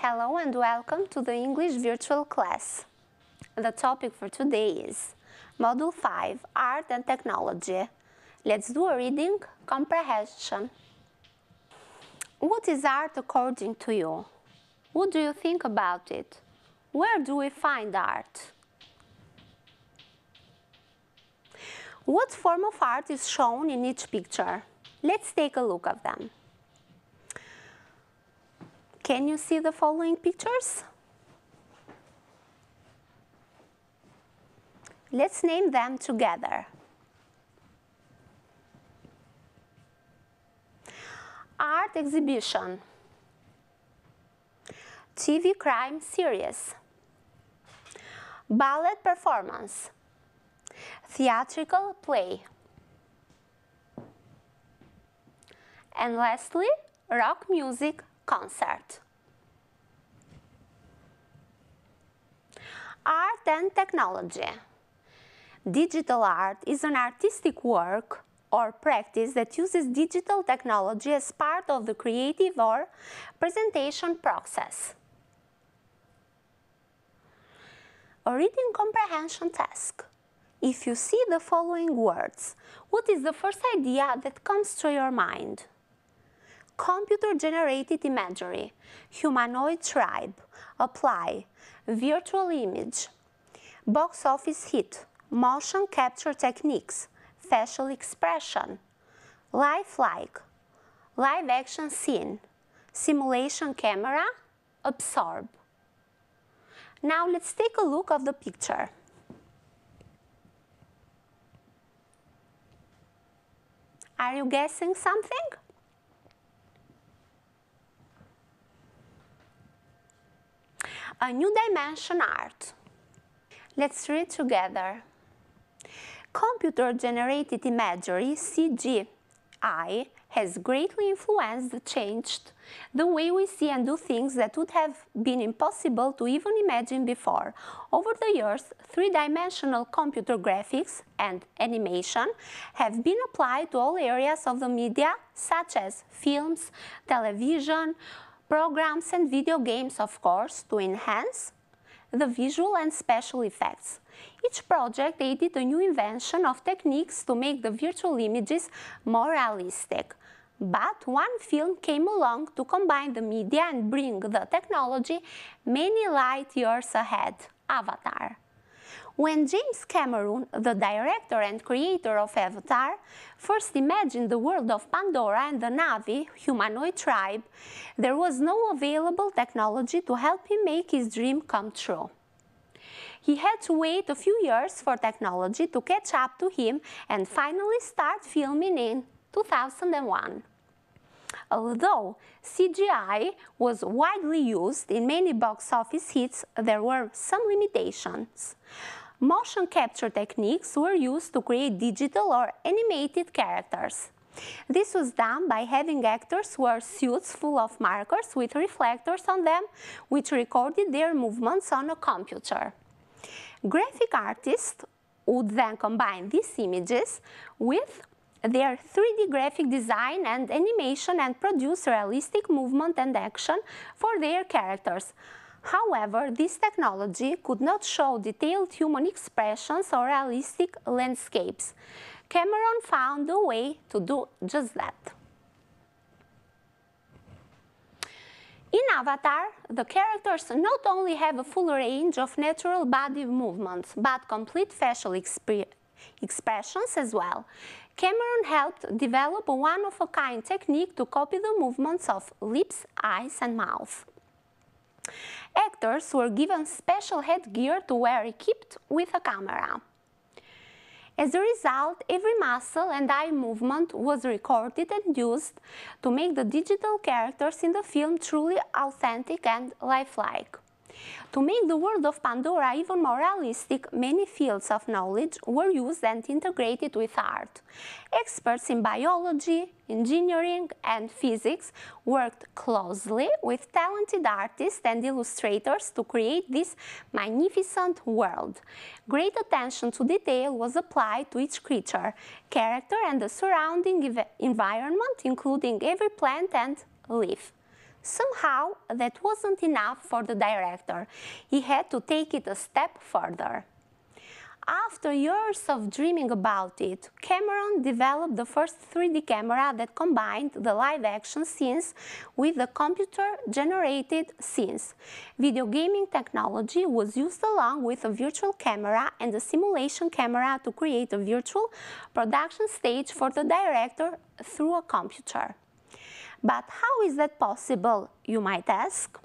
Hello and welcome to the English virtual class. The topic for today is Module 5, Art and Technology. Let's do a reading comprehension. What is art according to you? What do you think about it? Where do we find art? What form of art is shown in each picture? Let's take a look at them. Can you see the following pictures? Let's name them together. Art exhibition, TV crime series, ballet performance, theatrical play, and lastly, rock music concert. Art and technology. Digital art is an artistic work or practice that uses digital technology as part of the creative or presentation process. A reading comprehension task. If you see the following words, what is the first idea that comes to your mind? Computer-generated imagery, humanoid tribe, apply, virtual image, box office hit, motion capture techniques, facial expression, lifelike, live action scene, simulation camera, absorb. Now let's take a look of the picture. Are you guessing something? A new dimension art. Let's read together. Computer-generated imagery, CGI, has greatly influenced changed the way we see and do things that would have been impossible to even imagine before. Over the years, three-dimensional computer graphics and animation have been applied to all areas of the media, such as films, television, programs and video games, of course, to enhance the visual and special effects. Each project aided a new invention of techniques to make the virtual images more realistic. But one film came along to combine the media and bring the technology many light years ahead, Avatar. When James Cameron, the director and creator of Avatar, first imagined the world of Pandora and the Na'vi humanoid tribe, there was no available technology to help him make his dream come true. He had to wait a few years for technology to catch up to him and finally start filming in 2001. Although CGI was widely used in many box office hits, there were some limitations motion capture techniques were used to create digital or animated characters. This was done by having actors wear suits full of markers with reflectors on them, which recorded their movements on a computer. Graphic artists would then combine these images with their 3D graphic design and animation and produce realistic movement and action for their characters, However, this technology could not show detailed human expressions or realistic landscapes. Cameron found a way to do just that. In Avatar, the characters not only have a full range of natural body movements, but complete facial exp expressions as well. Cameron helped develop a one-of-a-kind technique to copy the movements of lips, eyes, and mouth. Actors were given special headgear to wear equipped with a camera. As a result, every muscle and eye movement was recorded and used to make the digital characters in the film truly authentic and lifelike. To make the world of Pandora even more realistic, many fields of knowledge were used and integrated with art. Experts in biology, engineering and physics worked closely with talented artists and illustrators to create this magnificent world. Great attention to detail was applied to each creature, character and the surrounding environment, including every plant and leaf. Somehow, that wasn't enough for the director. He had to take it a step further. After years of dreaming about it, Cameron developed the first 3D camera that combined the live action scenes with the computer generated scenes. Video gaming technology was used along with a virtual camera and a simulation camera to create a virtual production stage for the director through a computer. But how is that possible, you might ask?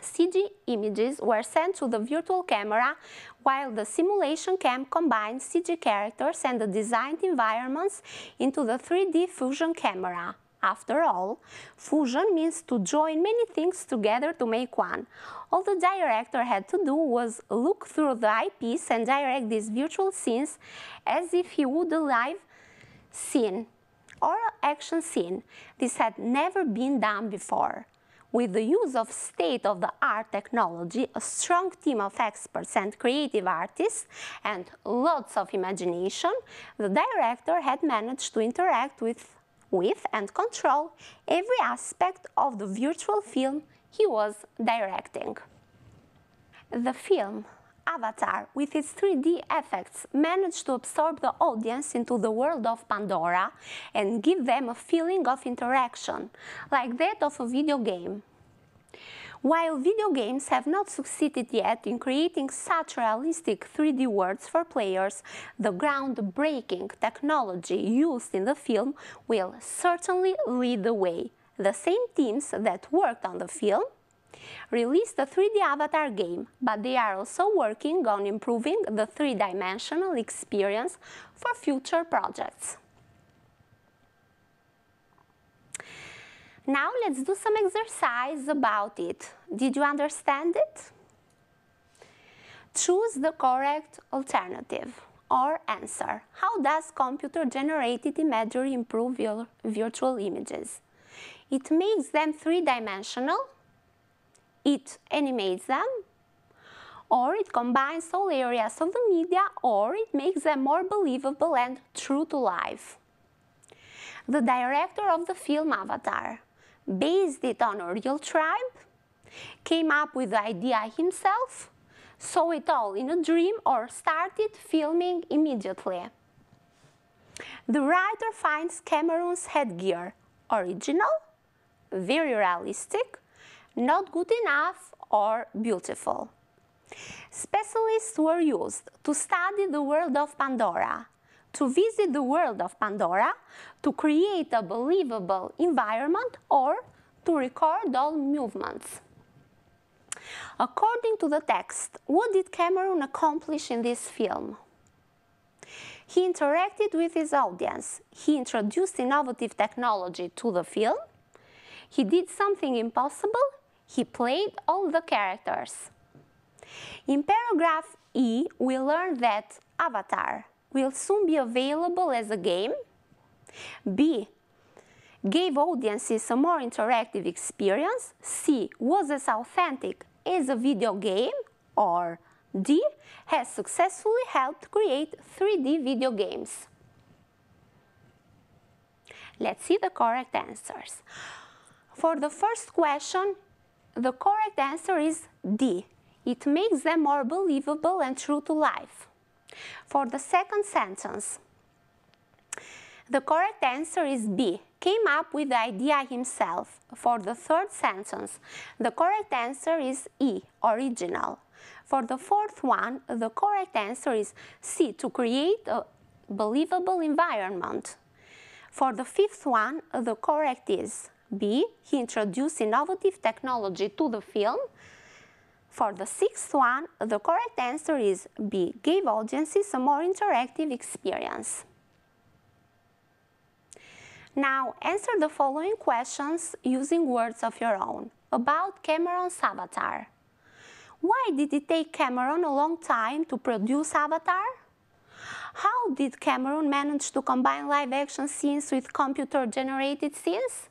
CG images were sent to the virtual camera while the simulation cam combined CG characters and the designed environments into the 3D fusion camera. After all, fusion means to join many things together to make one. All the director had to do was look through the eyepiece and direct these virtual scenes as if he would a live scene or action scene. This had never been done before. With the use of state-of-the-art technology, a strong team of experts and creative artists, and lots of imagination, the director had managed to interact with, with and control every aspect of the virtual film he was directing. The film Avatar, with its 3D effects, managed to absorb the audience into the world of Pandora and give them a feeling of interaction, like that of a video game. While video games have not succeeded yet in creating such realistic 3D worlds for players, the groundbreaking technology used in the film will certainly lead the way. The same teams that worked on the film released a 3D avatar game, but they are also working on improving the three-dimensional experience for future projects. Now let's do some exercise about it. Did you understand it? Choose the correct alternative or answer. How does computer-generated imagery improve your virtual images? It makes them three-dimensional, it animates them, or it combines all areas of the media, or it makes them more believable and true to life. The director of the film Avatar based it on a real tribe, came up with the idea himself, saw it all in a dream, or started filming immediately. The writer finds Cameron's headgear original, very realistic, not good enough, or beautiful. Specialists were used to study the world of Pandora, to visit the world of Pandora, to create a believable environment, or to record all movements. According to the text, what did Cameron accomplish in this film? He interacted with his audience. He introduced innovative technology to the film. He did something impossible. He played all the characters. In paragraph E, we learn that Avatar, will soon be available as a game. B. Gave audiences a more interactive experience. C. Was as authentic as a video game. Or D. Has successfully helped create 3D video games. Let's see the correct answers. For the first question, the correct answer is D. It makes them more believable and true to life. For the second sentence, the correct answer is B, came up with the idea himself. For the third sentence, the correct answer is E, original. For the fourth one, the correct answer is C, to create a believable environment. For the fifth one, the correct is B, he introduced innovative technology to the film. For the sixth one, the correct answer is B, gave audiences a more interactive experience. Now, answer the following questions using words of your own about Cameron's Avatar. Why did it take Cameron a long time to produce Avatar? How did Cameron manage to combine live action scenes with computer-generated scenes?